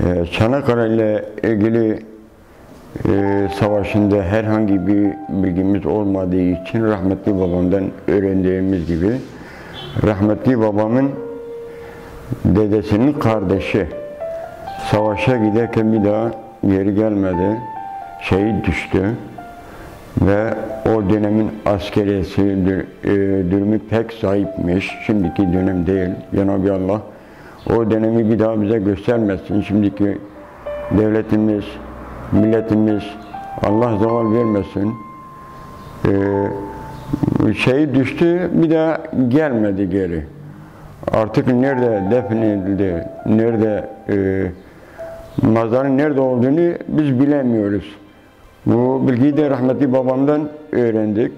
Ee, Çanakkale ile ilgili e, savaşında herhangi bir bilgimiz olmadığı için rahmetli babamdan öğrendiğimiz gibi rahmetli babamın dedesinin kardeşi savaşa giderken bir daha geri gelmedi. Şehit düştü ve o dönemin askeriyesi dür- e, durumu pek zayıfmış. Şimdiki dönem değil. Cenab-ı Allah o dönemi bir daha bize göstermesin. Şimdiki devletimiz, milletimiz Allah zeval vermesin. Ee, şey düştü bir daha gelmedi geri. Artık nerede defnedildi, nerede e, mazarın nerede olduğunu biz bilemiyoruz. Bu bilgiyi de rahmetli babamdan öğrendik.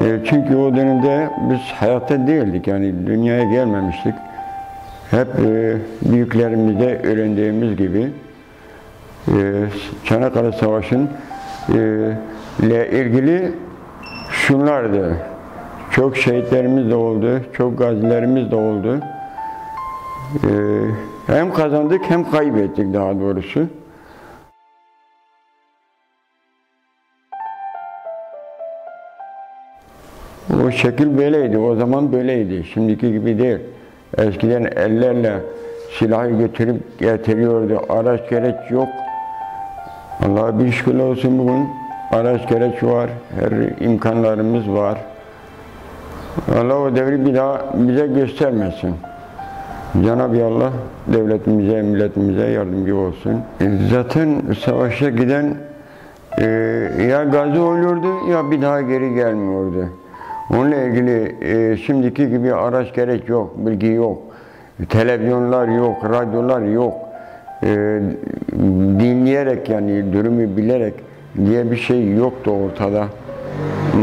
E, çünkü o dönemde biz hayatta değildik yani dünyaya gelmemiştik. Hep e, büyüklerimizde öğrendiğimiz gibi e, Çanakkale Savaşı'nın e, ile ilgili şunlardı. Çok şehitlerimiz de oldu, çok gazilerimiz de oldu. E, hem kazandık hem kaybettik daha doğrusu. O şekil böyleydi, o zaman böyleydi. Şimdiki gibi değil. Eskiden ellerle silahı götürüp getiriyordu. Araç gereç yok. Allah'a bir şükür olsun bugün araç gereç var. Her imkanlarımız var. Allah o devri bir daha bize göstermesin. Cenab-ı Allah devletimize, milletimize yardımcı olsun. E, Zaten savaşa giden e, ya gazi oluyordu ya bir daha geri gelmiyordu. Onunla ilgili e, şimdiki gibi araç gerek yok, bilgi yok. Televizyonlar yok, radyolar yok. E, dinleyerek yani durumu bilerek diye bir şey yoktu ortada.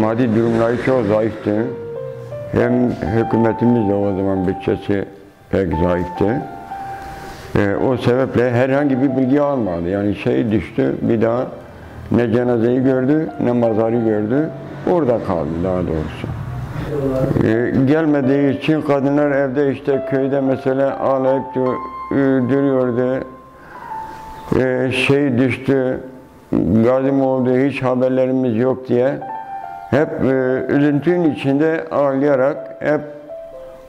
Maddi durumları çok zayıftı. Hem hükümetimiz de o zaman bütçesi pek zayıftı. E, o sebeple herhangi bir bilgi almadı. Yani şey düştü bir daha ne cenazeyi gördü ne mazarı gördü. Orada kaldı daha doğrusu. E, gelmediği için kadınlar evde işte köyde mesela ağlayıp du- duruyordu. E, şey düştü, gazim oldu, hiç haberlerimiz yok diye. Hep e, üzüntünün içinde ağlayarak hep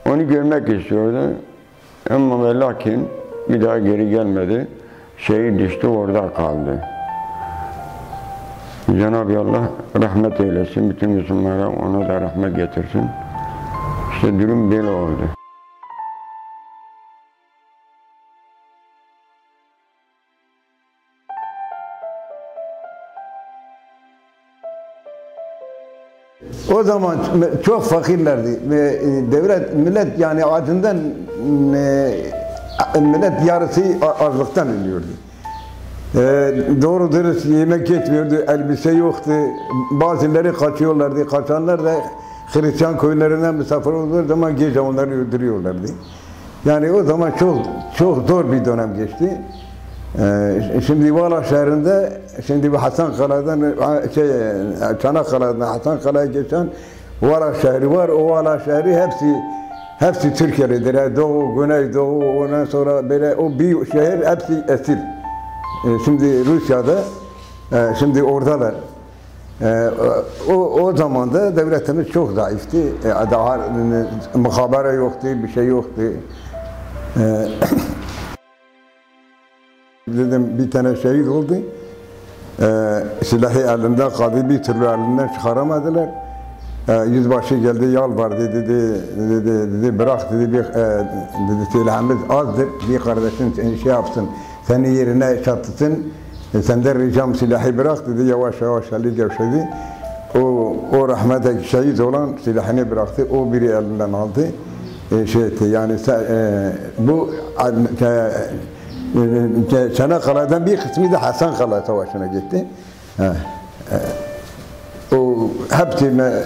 onu görmek istiyordu. Ama ve lakin bir daha geri gelmedi. Şey düştü orada kaldı. Cenab-ı Allah rahmet eylesin. Bütün Müslümanlara ona da rahmet getirsin. İşte durum böyle oldu. O zaman çok fakirlerdi e, devlet millet yani acından e, millet yarısı açlıktan ölüyordu. E, doğru dürüst yemek yetmiyordu, elbise yoktu. Bazıları kaçıyorlardı, kaçanlar da Hristiyan köylerine misafir olduğu zaman gece onları öldürüyorlardı. Yani o zaman çok çok zor bir dönem geçti. Ee, şimdi Vala şehrinde şimdi Hasan Kala'dan şey Çanakkale'den Hasan Kala'ya geçen Vala şehri var. O Vala şehri hepsi hepsi Türkiye'lidir. Yani Doğu, Güney, Doğu ondan sonra böyle o bir şehir hepsi esir. Ee, şimdi Rusya'da e, şimdi oradalar. Ee, o, o zaman da devletimiz çok zayıftı. Daha e, yoktu, bir şey yoktu. Dedim bir tane şehit oldu. Silahı elinde kaldı bir türlü elinden çıkaramadılar. Yüzbaşı geldi yalvardı dedi, dedi, dedi bırak dedi bir e, dedi silahımız azdır bir kardeşin şey yapsın seni yerine çatısın e, senden ricam silahı bırak dedi yavaş yavaş eli gevşedi. O, o rahmete şehit olan silahını bıraktı o biri elinden aldı. E, şey etti yani e, bu e, e, Çanakkale'den bir kısmı da Hasan Kala Savaşı'na gitti. Ha, e, o hepsi e,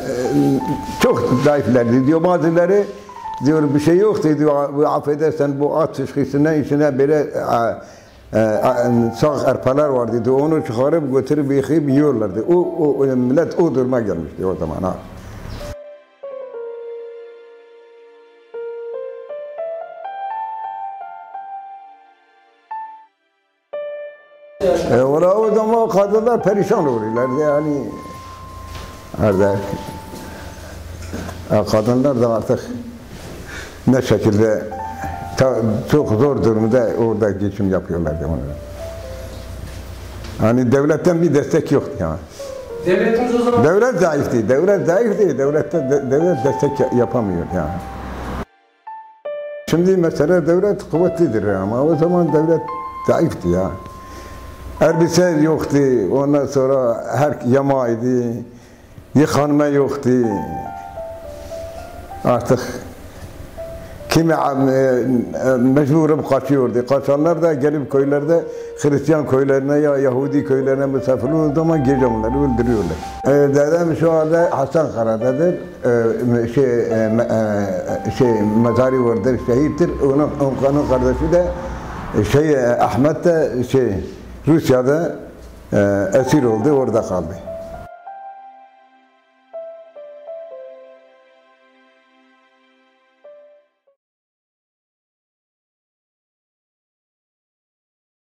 çok zayıflardı diyor bazıları diyor bir şey yoktu diyor affedersen bu at fışkısına içine böyle e, e, sağ erpalar vardı onu çıkarıp götürüp yıkayıp yiyorlardı. O, o millet o duruma gelmişti o zaman ha. E, ola o zaman kadınlar perişan oluyorlardı yani. Orada e, kadınlar da artık ne şekilde ta- çok zor durumda orada geçim yapıyorlardı onlar. Hani devletten bir destek yoktu yani. Devletimiz o zaman Devlet zayıftı, devlet zayıftı, devlette de- devlet destek ya- yapamıyor yani. Şimdi mesela devlet kuvvetlidir ama o zaman devlet zayıftı ya. Elbise yoktu, ondan sonra her yamaydı, yıkanma yoktu. Artık kimi e, e, mecburum kaçıyordu. Kaçanlar da gelip köylerde Hristiyan köylerine ya Yahudi köylerine misafir olduğu zaman gece onları öldürüyorlar. E, dedem şu anda Hasan Kara'dadır. Şey, şey, mezarı vardır, şehittir. Onun, onun kardeşi de şey, Ahmet de şey, Rusya'da esir oldu, orada kaldı.